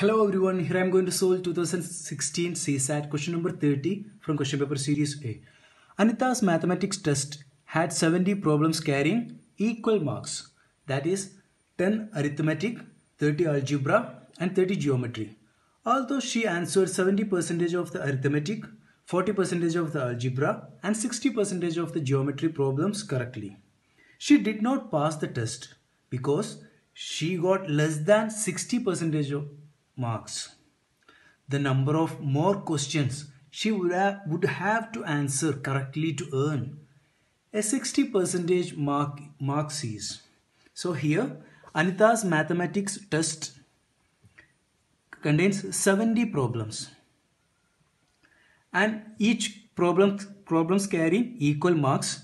Hello everyone, here I am going to solve 2016 CSAT question number 30 from question paper series A. Anita's mathematics test had 70 problems carrying equal marks that is 10 arithmetic, 30 algebra and 30 geometry. Although she answered 70% of the arithmetic, 40% of the algebra and 60% of the geometry problems correctly. She did not pass the test because she got less than 60% of marks. The number of more questions she would have, would have to answer correctly to earn a 60 percentage mark marks is. So here Anita's mathematics test contains 70 problems and each problem problems carry equal marks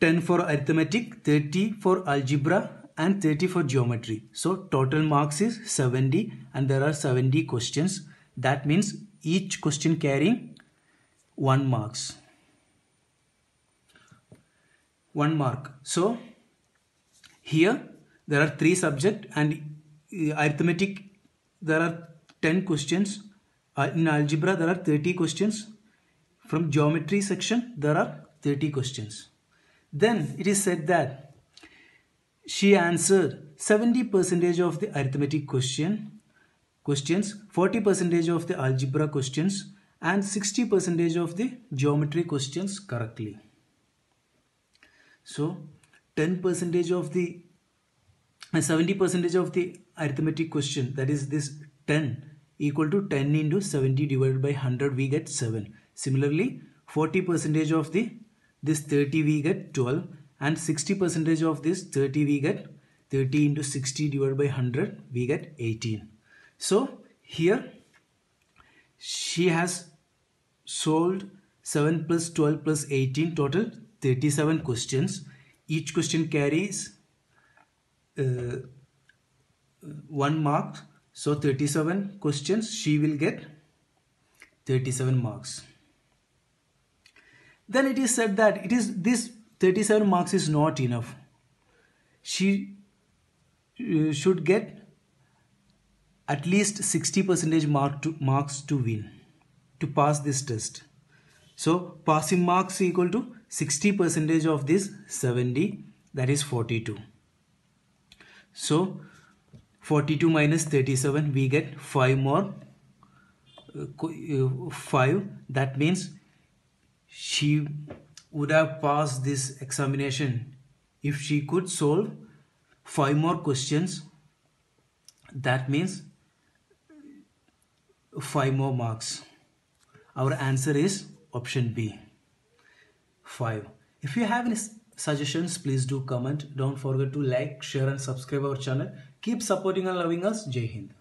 10 for arithmetic 30 for algebra and 30 for geometry. So total marks is 70 and there are 70 questions. That means each question carrying 1 marks. 1 mark. So here there are 3 subject and uh, arithmetic there are 10 questions. Uh, in algebra there are 30 questions. From geometry section there are 30 questions. Then it is said that she answered 70% of the arithmetic question questions 40% of the algebra questions and 60% of the geometry questions correctly. So 10% of the uh, 70% of the arithmetic question that is this 10 equal to 10 into 70 divided by 100 we get 7 similarly 40% of the this 30 we get 12 and 60 percentage of this 30 we get. 30 into 60 divided by 100 we get 18 so here she has solved 7 plus 12 plus 18 total 37 questions. Each question carries uh, one mark. So 37 questions she will get 37 marks. Then it is said that it is this 37 marks is not enough. She uh, should get at least 60 percentage mark to, marks to win to pass this test. So passing marks equal to 60 percentage of this 70 that is 42. So 42 minus 37 we get 5 more uh, uh 5 that means she would have passed this examination if she could solve five more questions. That means five more marks. Our answer is option b. 5 if you have any suggestions please do comment. Don't forget to like share and subscribe our channel. Keep supporting and loving us. Jai hind